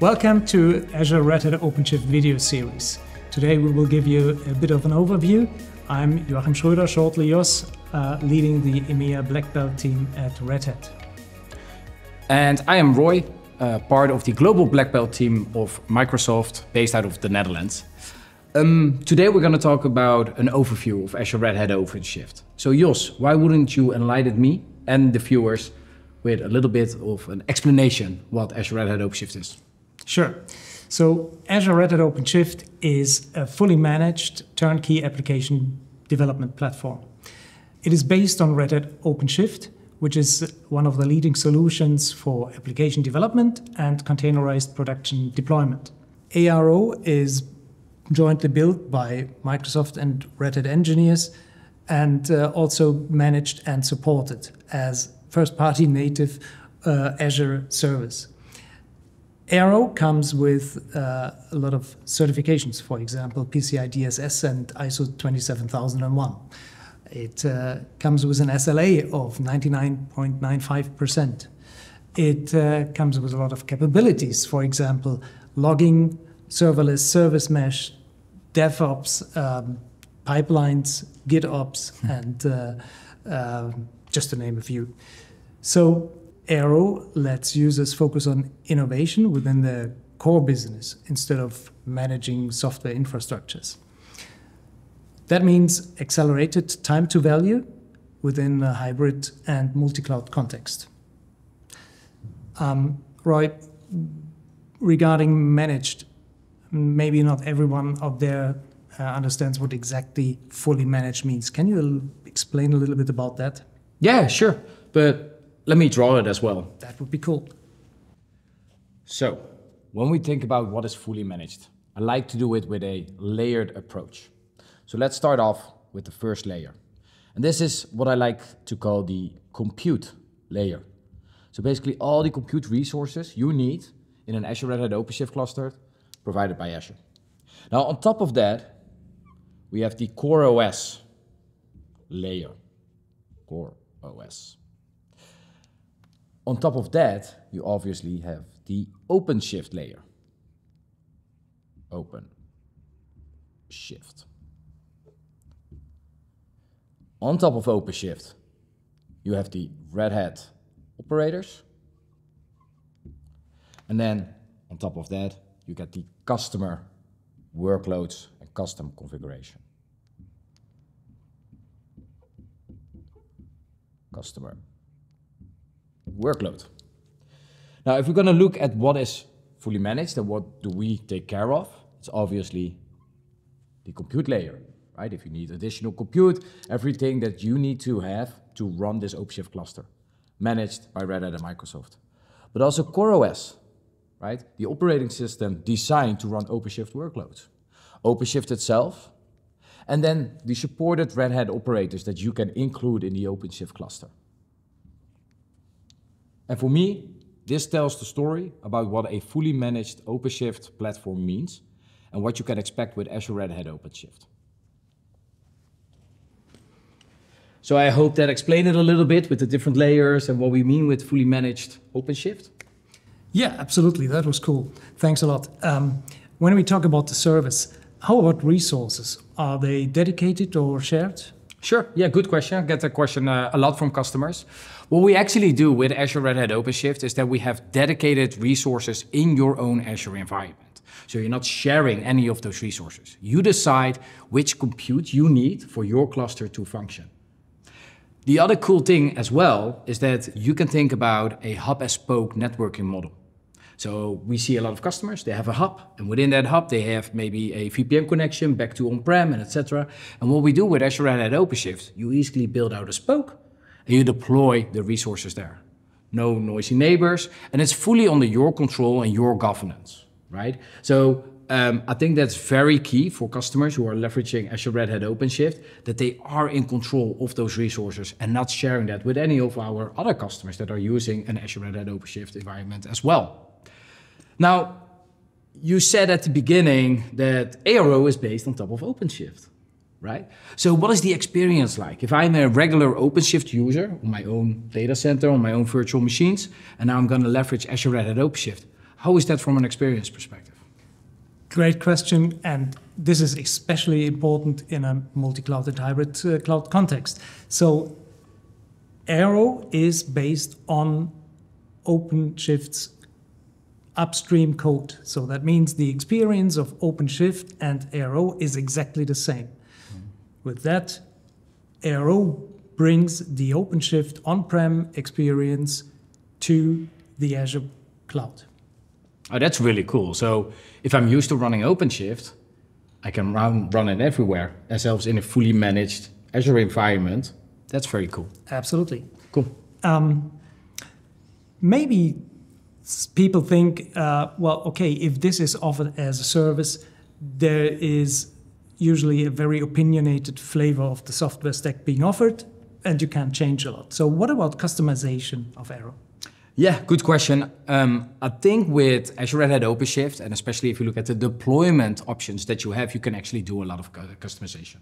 Welcome to Azure Red Hat OpenShift video series. Today we will give you a bit of an overview. I'm Joachim Schröder, shortly Jos, uh, leading the EMEA Black Belt team at Red Hat. And I am Roy, uh, part of the global Black Belt team of Microsoft, based out of the Netherlands. Um, today we're going to talk about an overview of Azure Red Hat OpenShift. So Jos, why wouldn't you enlighten me and the viewers with a little bit of an explanation what Azure Red Hat OpenShift is? Sure. So Azure Red Hat OpenShift is a fully managed turnkey application development platform. It is based on Red Hat OpenShift, which is one of the leading solutions for application development and containerized production deployment. ARO is jointly built by Microsoft and Red Hat engineers and uh, also managed and supported as first party native uh, Azure service. ARO comes with uh, a lot of certifications, for example, PCI DSS and ISO 27001. It uh, comes with an SLA of 99.95%. It uh, comes with a lot of capabilities, for example, logging, serverless service mesh, DevOps, um, pipelines, GitOps, hmm. and uh, uh, just to name a few. So ARO lets users focus on innovation within their core business instead of managing software infrastructures. That means accelerated time to value within a hybrid and multi-cloud context. Um, Roy, regarding managed, maybe not everyone out there uh, understands what exactly fully managed means. Can you explain a little bit about that? Yeah, sure. But let me draw it as well. That would be cool. So, when we think about what is fully managed, I like to do it with a layered approach. So let's start off with the first layer. And this is what I like to call the compute layer. So basically all the compute resources you need in an Azure Red Hat OpenShift cluster provided by Azure. Now on top of that, we have the Core OS layer. Core OS. On top of that, you obviously have the OpenShift layer. OpenShift. On top of OpenShift, you have the Red Hat operators. And then on top of that, you get the customer workloads and custom configuration. Customer workload. Now, if we're going to look at what is fully managed and what do we take care of, it's obviously the compute layer right? If you need additional compute, everything that you need to have to run this OpenShift cluster, managed by Red Hat and Microsoft. But also CoreOS, right? The operating system designed to run OpenShift workloads. OpenShift itself, and then the supported Red Hat operators that you can include in the OpenShift cluster. And for me, this tells the story about what a fully managed OpenShift platform means and what you can expect with Azure Red Hat OpenShift. So I hope that explained it a little bit with the different layers and what we mean with fully managed OpenShift. Yeah, absolutely. That was cool. Thanks a lot. Um, when we talk about the service, how about resources? Are they dedicated or shared? Sure. Yeah, good question. I get that question uh, a lot from customers. What we actually do with Azure Red Hat OpenShift is that we have dedicated resources in your own Azure environment. So you're not sharing any of those resources. You decide which compute you need for your cluster to function. The other cool thing as well is that you can think about a hub as spoke networking model. So we see a lot of customers, they have a hub, and within that hub, they have maybe a VPN connection back to on-prem and etc. And what we do with Azure Red Hat OpenShift, you easily build out a spoke and you deploy the resources there. No noisy neighbors, and it's fully under your control and your governance, right? So um, I think that's very key for customers who are leveraging Azure Red Hat OpenShift, that they are in control of those resources and not sharing that with any of our other customers that are using an Azure Red Hat OpenShift environment as well. Now, you said at the beginning that ARO is based on top of OpenShift, right? So what is the experience like? If I'm a regular OpenShift user on my own data center, on my own virtual machines, and now I'm going to leverage Azure Red Hat OpenShift, How is that from an experience perspective? Great question. And this is especially important in a multi cloud and hybrid uh, cloud context. So, ARO is based on OpenShift's upstream code. So that means the experience of OpenShift and ARO is exactly the same. Mm-hmm. With that, ARO brings the OpenShift on-prem experience to the Azure cloud. Oh, that's really cool. So if I'm used to running OpenShift, I can run, run it everywhere as in a fully managed Azure environment. That's very cool. Absolutely. Cool. Um, maybe people think, uh, well, okay, if this is offered as a service, there is usually a very opinionated flavor of the software stack being offered, and you can't change a lot. So, what about customization of ARO? Yeah, good question. Um, I think with Azure Red Hat OpenShift, and especially if you look at the deployment options that you have, you can actually do a lot of customization.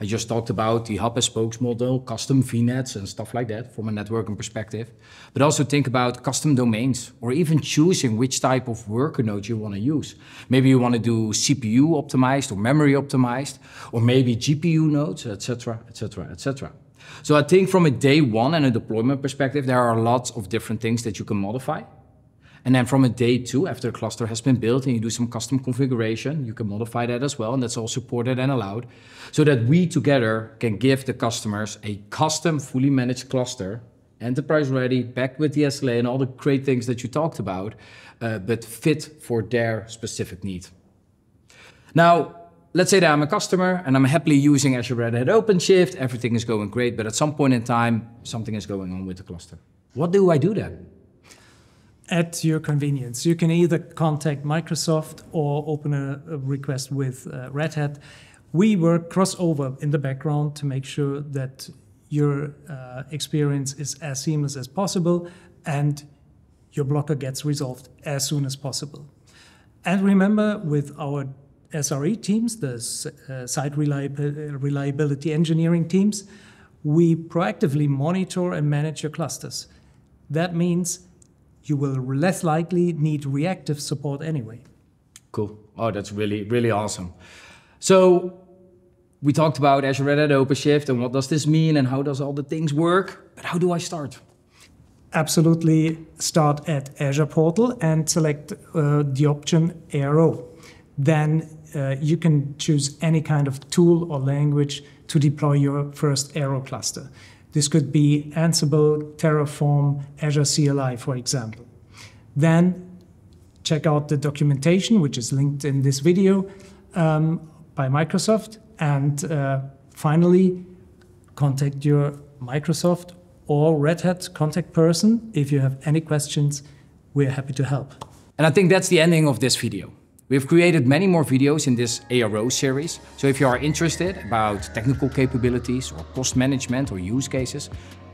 I just talked about the hub and spokes model, custom VNets and stuff like that from a networking perspective. But also think about custom domains or even choosing which type of worker node you want to use. Maybe you want to do CPU optimized or memory optimized, or maybe GPU nodes, etc., etc., etc. So I think from a day one and a deployment perspective, there are lots of different things that you can modify. And then from a day two, after the cluster has been built and you do some custom configuration, you can modify that as well. And that's all supported and allowed so that we together can give the customers a custom fully managed cluster, enterprise ready, backed with the SLA and all the great things that you talked about, uh, but fit for their specific need. Now, let's say that I'm a customer and I'm happily using Azure Red Hat OpenShift, everything is going great, but at some point in time, something is going on with the cluster. What do I do then? At your convenience. You can either contact Microsoft or open a, a request with uh, Red Hat. We work crossover in the background to make sure that your uh, experience is as seamless as possible and your blocker gets resolved as soon as possible. And remember, with our SRE teams, the uh, site reliability engineering teams, we proactively monitor and manage your clusters. That means you will less likely need reactive support anyway. Cool. Oh, that's really, really awesome. So we talked about Azure Red Hat OpenShift and what does this mean and how does all the things work, but how do I start? Absolutely start at Azure Portal and select uh, the option ARO. Then uh, you can choose any kind of tool or language to deploy your first ARO cluster. This could be Ansible, Terraform, Azure CLI, for example. Then check out the documentation, which is linked in this video um, by Microsoft. And uh, finally, contact your Microsoft or Red Hat contact person. If you have any questions, we're happy to help. And I think that's the ending of this video. We've created many more videos in this ARO series, so if you are interested about technical capabilities or cost management or use cases,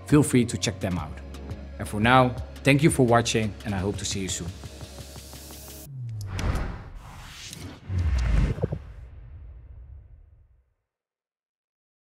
feel free to check them out. And for now, thank you for watching and I hope to see you soon.